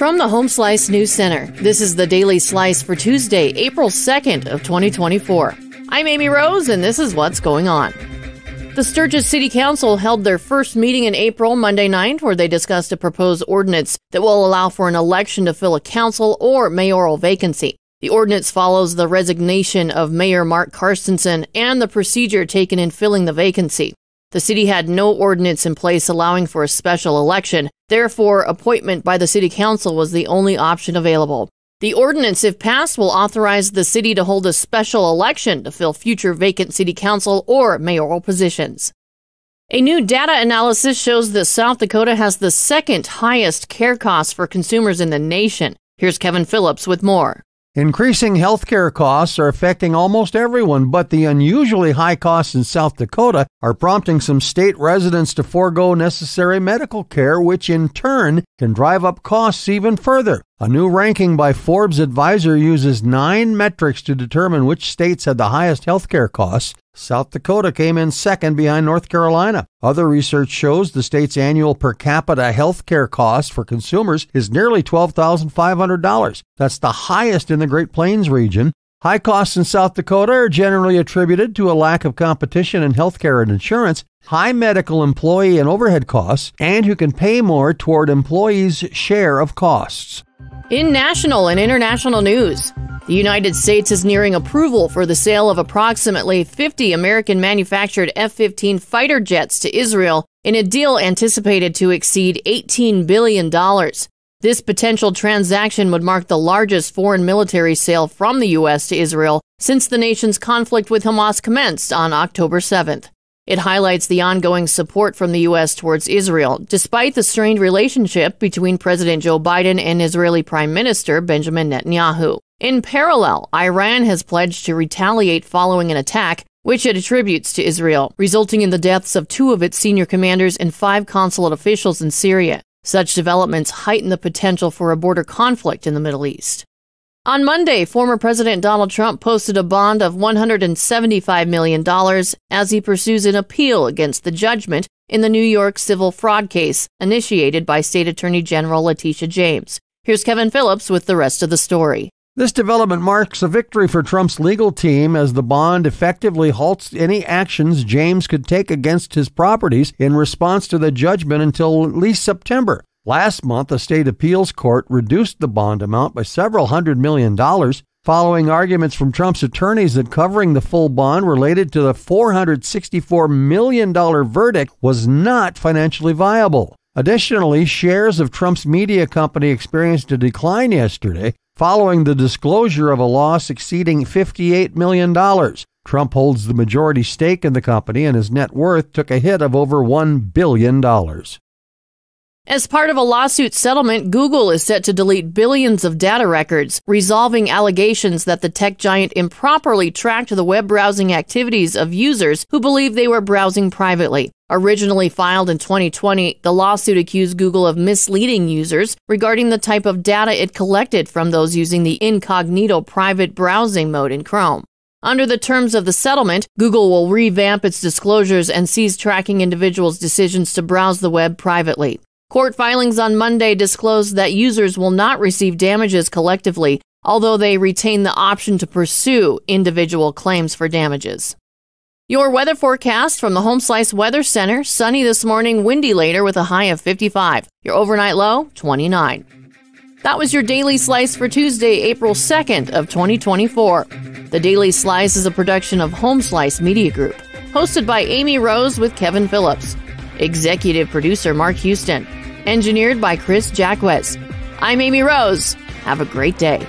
From the Home Slice News Center, this is the Daily Slice for Tuesday, April 2nd of 2024. I'm Amy Rose and this is what's going on. The Sturgis City Council held their first meeting in April, Monday night, where they discussed a proposed ordinance that will allow for an election to fill a council or mayoral vacancy. The ordinance follows the resignation of Mayor Mark Carstensen and the procedure taken in filling the vacancy. The city had no ordinance in place allowing for a special election. Therefore, appointment by the city council was the only option available. The ordinance, if passed, will authorize the city to hold a special election to fill future vacant city council or mayoral positions. A new data analysis shows that South Dakota has the second highest care costs for consumers in the nation. Here's Kevin Phillips with more. Increasing healthcare costs are affecting almost everyone, but the unusually high costs in South Dakota are prompting some state residents to forego necessary medical care, which in turn can drive up costs even further. A new ranking by Forbes Advisor uses nine metrics to determine which states had the highest healthcare costs. South Dakota came in second behind North Carolina. Other research shows the state's annual per capita healthcare cost for consumers is nearly $12,500. That's the highest in the Great Plains region. High costs in South Dakota are generally attributed to a lack of competition in healthcare and insurance, high medical employee and overhead costs, and who can pay more toward employees' share of costs. In national and international news, the United States is nearing approval for the sale of approximately 50 American manufactured F 15 fighter jets to Israel in a deal anticipated to exceed $18 billion. This potential transaction would mark the largest foreign military sale from the U.S. to Israel since the nation's conflict with Hamas commenced on October 7th. It highlights the ongoing support from the U.S. towards Israel, despite the strained relationship between President Joe Biden and Israeli Prime Minister Benjamin Netanyahu. In parallel, Iran has pledged to retaliate following an attack, which it attributes to Israel, resulting in the deaths of two of its senior commanders and five consulate officials in Syria. Such developments heighten the potential for a border conflict in the Middle East. On Monday, former President Donald Trump posted a bond of $175 million as he pursues an appeal against the judgment in the New York civil fraud case initiated by State Attorney General Letitia James. Here's Kevin Phillips with the rest of the story. This development marks a victory for Trump's legal team as the bond effectively halts any actions James could take against his properties in response to the judgment until at least September. Last month, a state appeals court reduced the bond amount by several hundred million dollars following arguments from Trump's attorneys that covering the full bond related to the $464 million verdict was not financially viable. Additionally, shares of Trump's media company experienced a decline yesterday following the disclosure of a loss exceeding $58 million. Trump holds the majority stake in the company and his net worth took a hit of over $1 billion. As part of a lawsuit settlement, Google is set to delete billions of data records, resolving allegations that the tech giant improperly tracked the web browsing activities of users who believed they were browsing privately. Originally filed in 2020, the lawsuit accused Google of misleading users regarding the type of data it collected from those using the incognito private browsing mode in Chrome. Under the terms of the settlement, Google will revamp its disclosures and cease tracking individuals' decisions to browse the web privately. Court filings on Monday disclosed that users will not receive damages collectively, although they retain the option to pursue individual claims for damages. Your weather forecast from the Home Slice Weather Center sunny this morning, windy later with a high of 55. Your overnight low, 29. That was your Daily Slice for Tuesday, April 2nd of 2024. The Daily Slice is a production of Home Slice Media Group, hosted by Amy Rose with Kevin Phillips. Executive producer Mark Houston. Engineered by Chris Jacquez. I'm Amy Rose. Have a great day.